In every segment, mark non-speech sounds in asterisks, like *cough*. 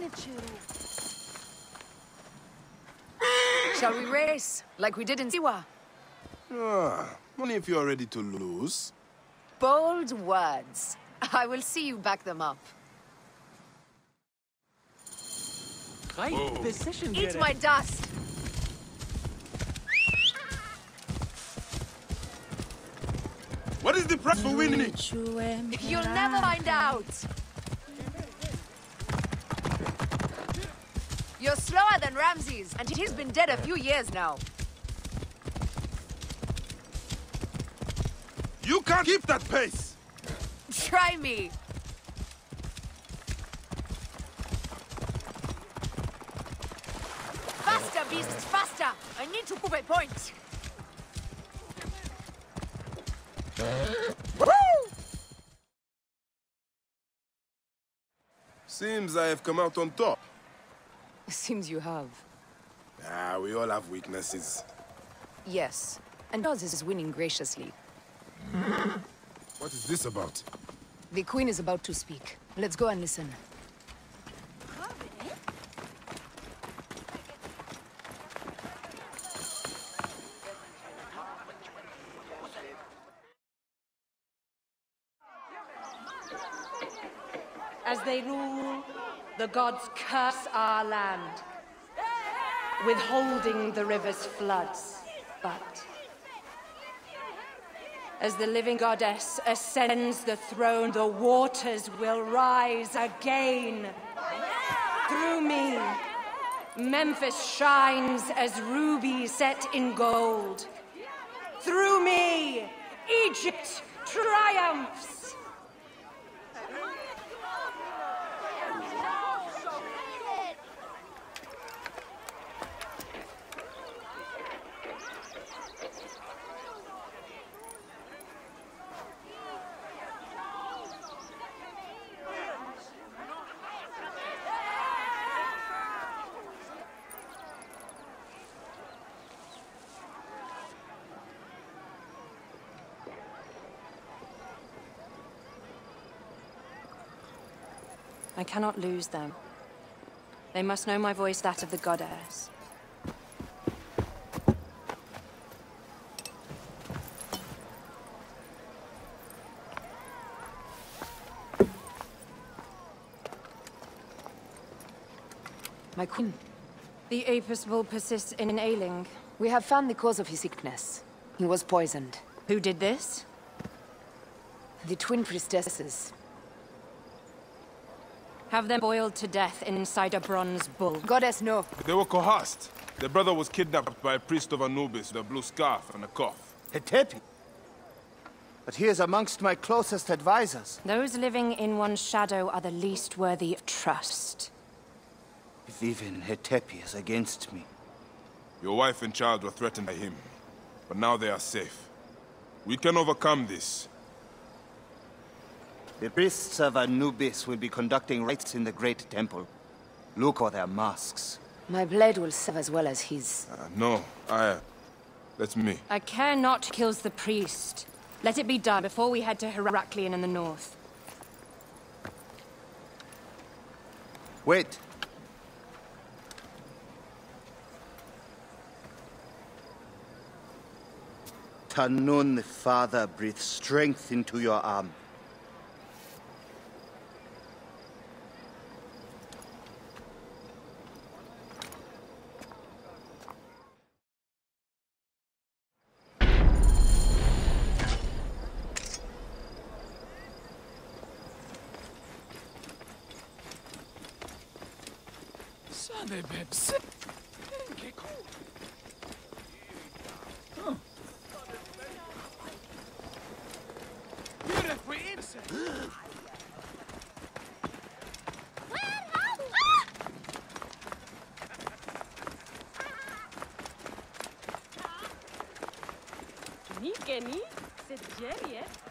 *sighs* Shall we race, like we did in Siwa? Ah, only if you're ready to lose. Bold words. I will see you back them up. Right position, Eat my dust! What is the price for winning? it? You'll never find out! Than Ramses, and he's been dead a few years now. You can't keep that pace! Try me! Faster, beasts, faster! I need to prove a point! Seems I have come out on top. Seems you have. Ah, we all have weaknesses. Yes. And yours is winning graciously. What is this about? The Queen is about to speak. Let's go and listen. As they rule, the gods curse our land, withholding the river's floods. But as the living goddess ascends the throne, the waters will rise again. Through me, Memphis shines as ruby set in gold. Through me, Egypt triumphs. I cannot lose them. They must know my voice, that of the goddess. My queen, The Apis will persist in ailing. we have found the cause of his sickness. He was poisoned. Who did this? The twin priestesses. Have them boiled to death inside a bronze bull. Goddess, no. They were coerced. Their brother was kidnapped by a priest of Anubis with a blue scarf and a cough. Hetepi. But he is amongst my closest advisors. Those living in one's shadow are the least worthy of trust. If even Hetepi is against me. Your wife and child were threatened by him, but now they are safe. We can overcome this. The priests of Anubis will be conducting rites in the Great Temple. Look for their masks. My blade will serve as well as his. Uh, no, I... That's me. I care not kills the priest. Let it be done before we head to Heraklion in the north. Wait. Tanun the Father breathes strength into your arm. Kenny, Kenny, c'est Jerry, hein?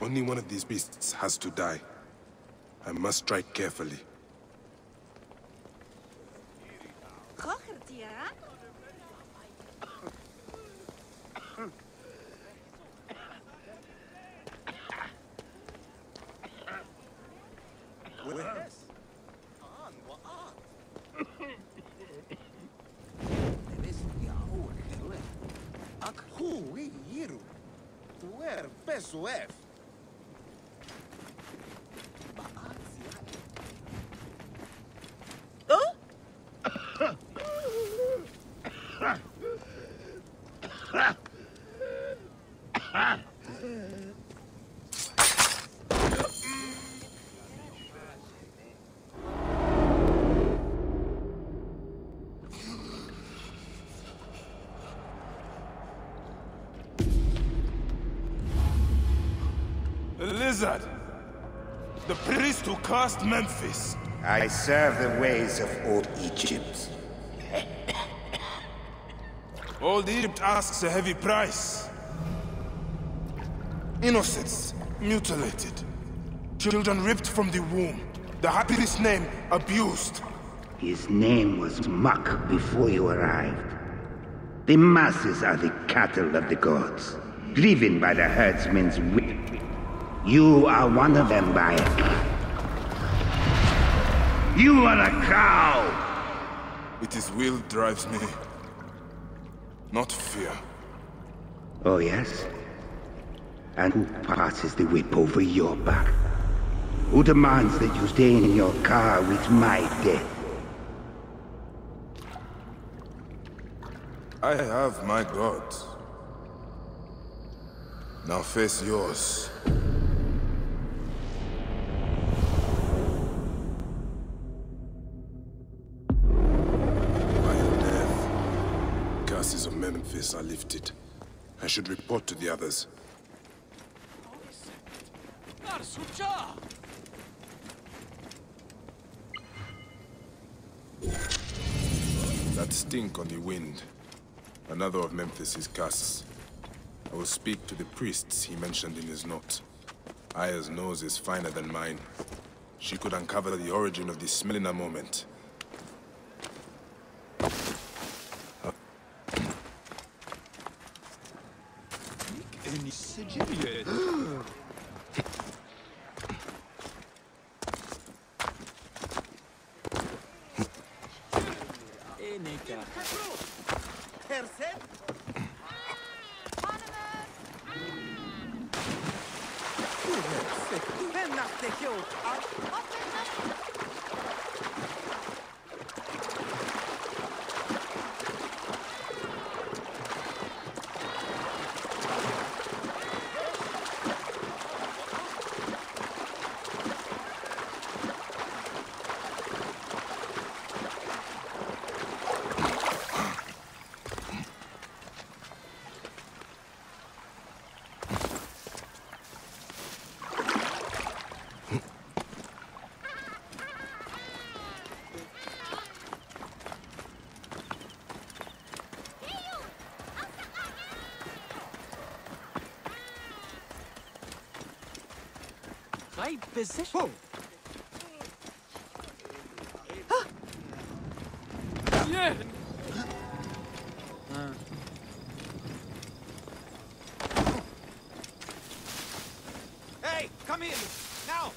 Only one of these beasts has to die. I must strike carefully. Isso é! The priest who cursed Memphis! I serve the ways of old Egypt. Old Egypt asks a heavy price. Innocents mutilated. Children ripped from the womb. The happiest name abused. His name was Muck before you arrived. The masses are the cattle of the gods, driven by the herdsman's whip. You are one of them, Bayek. You are a cow! It is will drives me. Not fear. Oh, yes? And who passes the whip over your back? Who demands that you stay in your car with my death? I have my gods. Now face yours. Of Memphis are lifted. I should report to the others. That stink on the wind. Another of Memphis's curses. I will speak to the priests he mentioned in his note. Aya's nose is finer than mine. She could uncover the origin of the smell in a moment. Monika. Hersen? Right position. Yeah. Hey, come in! Now!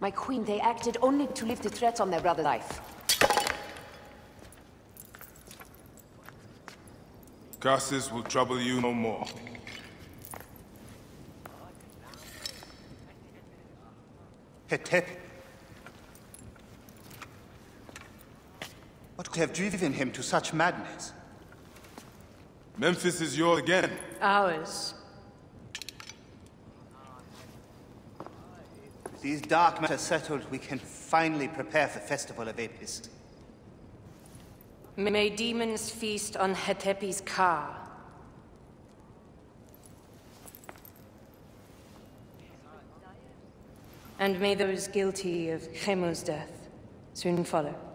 My queen, they acted only to lift the threat on their brother's life. Curses will trouble you no more. Hetep. What could have driven him to such madness? Memphis is yours again. Ours. These dark matters settled, we can finally prepare for Festival of Apis. May demons feast on Hetepi's ka. And may those guilty of Khemu's death soon follow.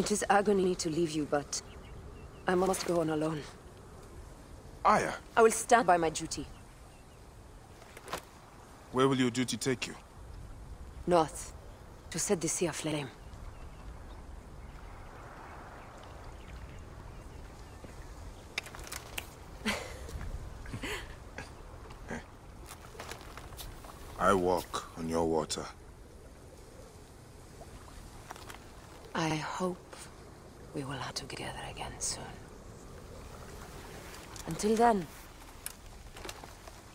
It is agony to leave you, but I must go on alone. Aya, I will stand by my duty. where will your duty take you? North, to set the sea aflame. *laughs* I walk on your water. I hope we will have to together again soon. Until then,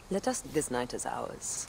let us this night as ours.